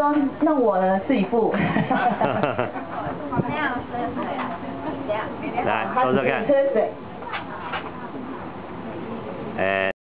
说那我呢是一副。来，说说看。哎。